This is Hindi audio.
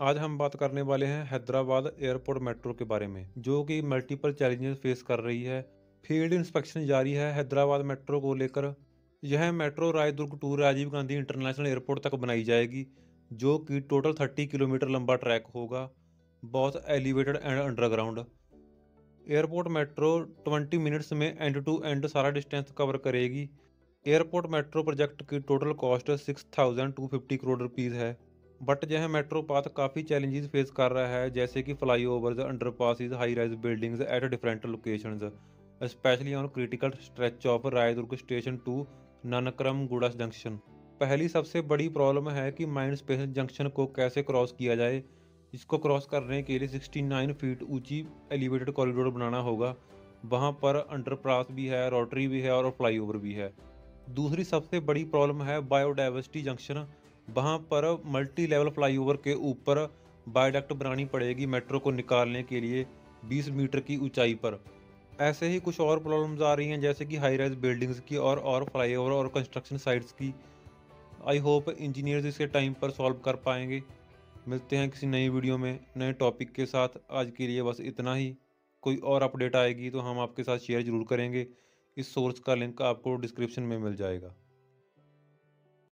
आज हम बात करने वाले हैं हैदराबाद एयरपोर्ट मेट्रो के बारे में, जो कि मल्टीपल चैलेंजेस फेस कर रही है। फ़ील्ड इंस्पेक्शन जारी है हैदराबाद मेट्रो को लेकर। यह metro Raidurg to Rajiv Gandhi international airport तक बनाई जाएगी, जो कि टोटल 30 किलोमीटर लंबा ट्रैक होगा। बहुत elevated and underground airport metro 20 minutes में एंड टू एंड सारा डिस्टेंस कवर करेगी। एयरपोर्ट मेट्रो प्रोजेक्ट की total cost six thousand two fifty crore rupees है। बट यह मेट्रो पाथ काफ़ी चैलेंजेस फेस कर रहा है, जैसे कि flyovers underpasses high rise buildings at different locations specially on critical stretch of Raidurg station to Nanakramguda junction पहली सबसे बड़ी प्रॉब्लम है कि माइंड स्पेस जंक्शन को कैसे क्रॉस किया जाए? इसको क्रॉस करने के लिए 69 फीट ऊँची एलिवेटेड कॉरिडोर बनाना होगा। वहाँ पर अंडरपास भी है रोटरी भी है और फ्लाईओवर भी है। दूसरी सबसे बड़ी प्रॉब्लम है बायोडाइवर्सिटी जंक्शन वहाँ पर मल्टी लेवल फ्लाईओवर के ऊपर बायोडक्ट बनानी पड़ेगी मेट्रो को निकालने के लिए 20 मीटर की ऊंचाई पर। ऐसे ही कुछ और प्रॉब्लम्स आ रही हैं, जैसे कि हाई राइज बिल्डिंग्स की और और फ्लाईओवर और कंस्ट्रक्शन साइट्स की। आई होप इंजीनियर्स इसे टाइम पर सॉल्व कर पाएँगे। मिलते हैं किसी नई वीडियो में, नए टॉपिक के साथ। आज के लिए बस इतना ही। कोई और अपडेट आएगी तो हम आपके साथ शेयर ज़रूर करेंगे। इस सोर्स का लिंक आपको डिस्क्रिप्शन में मिल जाएगा।